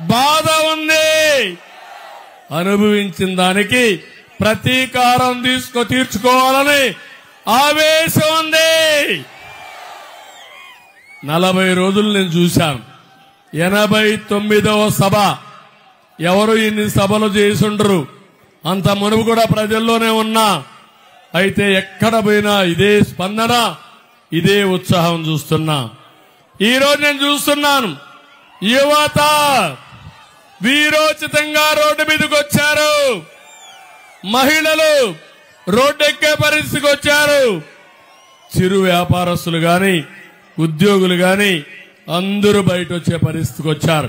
బాధ ఉంది. అనుభవించిన దానికి ప్రతీకారం తీసుకో తీర్చుకోవాలని ఆవేశం ఉంది. నలభై రోజులు నేను చూశాను. ఎనభై తొమ్మిదవ సభ. ఎవరు ఇన్ని సభలు చేసుండరు? అంత మునుపు కూడా ప్రజల్లోనే ఉన్నా. అయితే ఎక్కడ పోయినా ఇదే స్పందన ఇదే ఉత్సాహం చూస్తున్నా. ఈరోజు నేను చూస్తున్నాను యువత! వీరోచితంగా రోడ్డు మీదకి వచ్చారు. మహిళలు రోడ్డెక్కే పరిస్థితికి వచ్చారు. చిరు వ్యాపారస్తులు గాని ఉద్యోగులు గాని అందరూ బయట వచ్చే పరిస్థితికి వచ్చారు.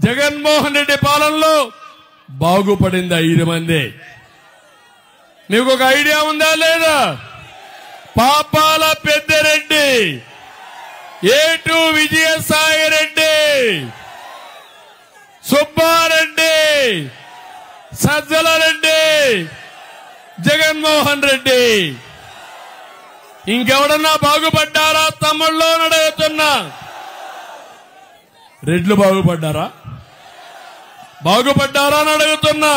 జగన్మోహన్ రెడ్డి పాలనలో బాగుపడింది ఐదు మంది. మీకు ఒక ఐడియా ఉందా లేదా? పాపాల పెద్దరెడ్డి ఏ టు విజయసాయి రెడ్డి. సుబ్బారెడ్డి సజ్జల రెడ్డి జగన్మోహన్ రెడ్డి. ఇంకెవడన్నా బాగుపడ్డారా? తమ్ముళ్ళు నడుగుతున్నా. రెడ్లు బాగుపడ్డారా? బాగుపడ్డారా అని అడుగుతున్నా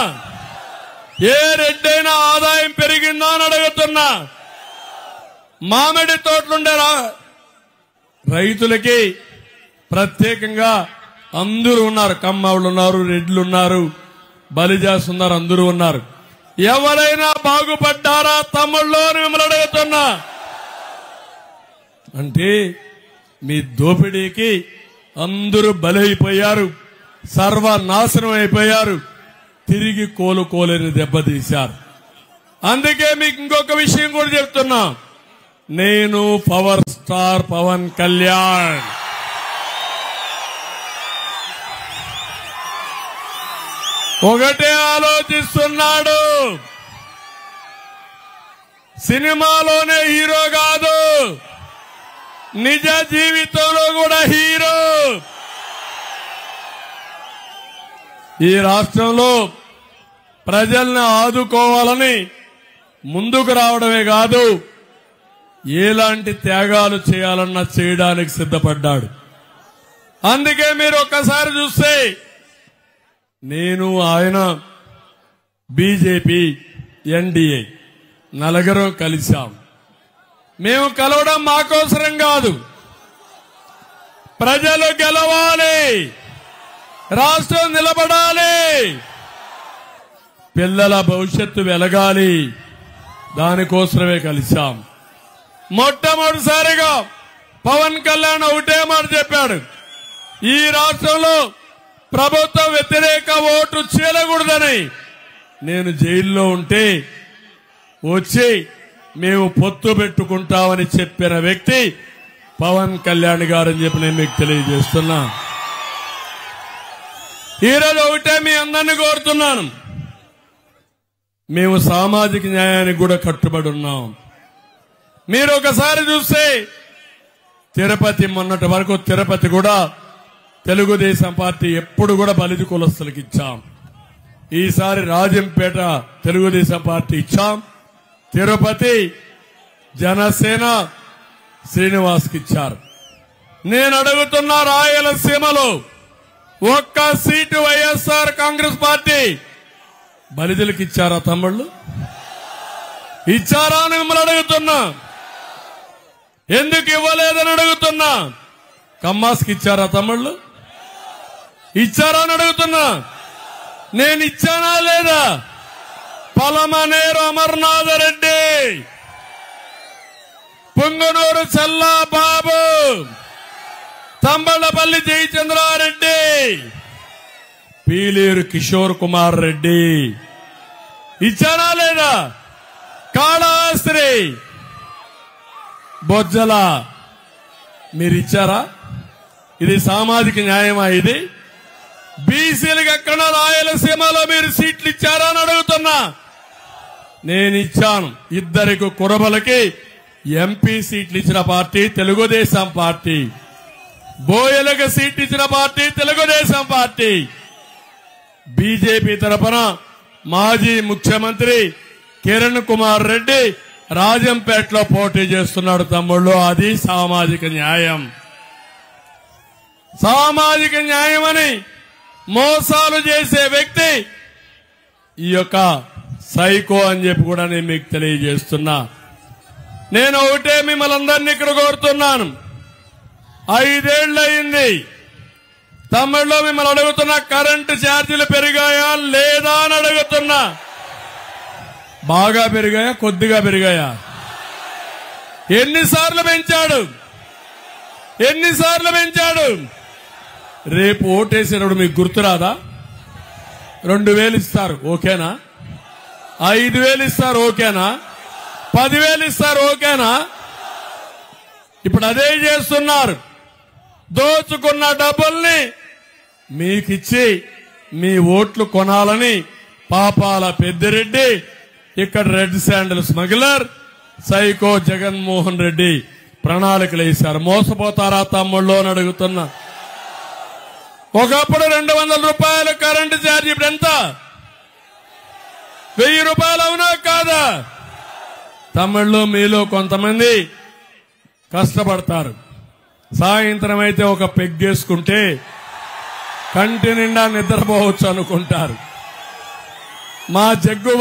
ఏ రెడ్డైనా ఆదాయం పెరిగిందా అని అడుగుతున్నా మామిడి తోటలుండే రైతులకి ప్రత్యేకంగా అందరూ ఉన్నారు కమ్మవులు ఉన్నారు రెడ్లు ఉన్నారు బలిజాస్ ఉన్నారు అందరూ ఉన్నారు. ఎవరైనా బాగుపడ్డారా? తమ్ముళ్ళు అని మిమ్మల్ని అడుగుతున్నా. అంటే మీ దోపిడీకి అందరూ బలైపోయారు సర్వనాశనం అయిపోయారు తిరిగి కోలుకోలేని దెబ్బతీశారు అందుకే మీకు ఇంకొక విషయం కూడా చెప్తున్నా. నేను పవర్ స్టార్ పవన్ కళ్యాణ్. ఒకటే ఆలోచిస్తున్నాడు. సినిమాలోనే హీరో కాదు. నిజ జీవితంలో కూడా హీరో. ఈ రాష్ట్రంలో ప్రజల్ని ఆదుకోవాలని ముందుకు రావడమే కాదు ఎలాంటి త్యాగాలు చేయాలన్నా చేయడానికి సిద్ధపడ్డాడు. అందుకే మీరు ఒక్కసారి చూస్తే నేను ఆయన బీజేపీ ఎన్డీఏ నలుగురం కలిశాం. మేము కలవడం మాకోసరం కాదు. ప్రజలు గెలవాలి. రాష్ట్రం నిలబడాలి. పిల్లల భవిష్యత్తు వెలగాలి. దానికోసమే కలిశాం. మొట్టమొదటిసారిగా పవన్ కళ్యాణ్ ఒకటే మాట చెప్పాడు. ఈ రాష్ట్రంలో ప్రభుత్వ వ్యతిరేక ఓటు చీలకూడదని నేను జైల్లో ఉంటే వచ్చి మేము పొత్తు పెట్టుకుంటామని చెప్పిన వ్యక్తి పవన్ కళ్యాణ్ గారని చెప్పి నేను మీకు తెలియజేస్తున్నా. ఈరోజు ఒకటే మీ అందరిని కోరుతున్నాను. మేము సామాజిక న్యాయానికి కూడా కట్టుబడి ఉన్నాం. మీరు ఒకసారి చూస్తే తిరుపతి మొన్నటి వరకు తిరుపతి కూడా తెలుగుదేశం పార్టీ ఎప్పుడు కూడా బలిది కులస్తులకు ఇచ్చాం. ఈసారి రాజంపేట తెలుగుదేశం పార్టీ ఇచ్చాం. తిరుపతి జనసేన శ్రీనివాస్కి ఇచ్చారు. నేను అడుగుతున్న రాయలసీమలో ఒక్క సీటు వైఎస్ఆర్ కాంగ్రెస్ పార్టీ బలిదులకు ఇచ్చారా తమ్ముళ్ళు? ఇచ్చారా అని మిమ్మల్ని అడుగుతున్నా. ఎందుకు ఇవ్వలేదని అడుగుతున్నా. కమ్మాస్కి ఇచ్చారా తమ్ముళ్ళు? ఇచ్చారా అని అడుగుతున్నా. నేను ఇచ్చానా లేదా? పలమనేరు అమర్నాథ రెడ్డి పుంగనూరు చల్లా బాబు తంబళ్ళపల్లి జయచంద్రారెడ్డి. పీలేరు కిషోర్ కుమార్ రెడ్డి. ఇచ్చారా లేదా? కాళాస్త్రి బొజ్జల. మీరు ఇచ్చారా? ఇది సామాజిక న్యాయమా ఇది? బీసీలకు ఎక్కడ రాయలసీమలో మీరు సీట్లు ఇచ్చారా అని అడుగుతున్నా. నేను ఇచ్చాను ఇద్దరికి కురబలకి ఎంపీ సీట్లు ఇచ్చిన పార్టీ తెలుగుదేశం పార్టీ. బోయలకు సీట్లు ఇచ్చిన పార్టీ తెలుగుదేశం పార్టీ. బీజేపీ తరఫున మాజీ ముఖ్యమంత్రి కిరణ్ కుమార్ రెడ్డి రాజంపేటలో పోటీ చేస్తున్నాడు తమ్ముళ్ళు. అది సామాజిక న్యాయం. సామాజిక న్యాయమని మోసాలు చేసే వ్యక్తి ఈ యొక్క సైకో అని చెప్పి కూడా నేను మీకు తెలియజేస్తున్నా. నేను ఒకటే మిమ్మల్ని అందరినీ ఇక్కడ కోరుతున్నాను. ఐదేళ్ళయింది తమిళలో మిమ్మల్ని అడుగుతున్న కరెంటు ఛార్జీలు పెరిగాయా లేదా అని అడుగుతున్నా. బాగా పెరిగాయా కొద్దిగా పెరిగాయా? ఎన్నిసార్లు పెంచాడు? ఎన్నిసార్లు పెంచాడు? రేపు ఓటేసినప్పుడు మీకు గుర్తురాదా రెండు వేలు ఇస్తారు ఓకేనా? ఐదు వేలు ఇస్తారు ఓకేనా? పదివేలు ఇస్తారు ఓకేనా? ఇప్పుడు అదే చేస్తున్నారు. దోచుకున్న డబ్బుల్ని మీకిచ్చి మీ ఓట్లు కొనాలని పాపాల పెద్దిరెడ్డి ఇక్కడ red sandal smuggler psycho Jaganmohan Reddy ప్రణాళికలు వేశారు. మోసపోతారా తమ్ముళ్ళు అని అడుగుతున్నా. ఒకప్పుడు రెండు వందల రూపాయలు కరెంటు ఛార్జ్ ఇప్పుడు ఎంత? వెయ్యి రూపాయలు అవునా కాదా? తమిళ్ళో మీలో కొంతమంది కష్టపడతారు. సాయంత్రం అయితే ఒక పెగ్గేసుకుంటే కంటి నిండా నిద్రపోవచ్చు అనుకుంటారు. మా జగ్గు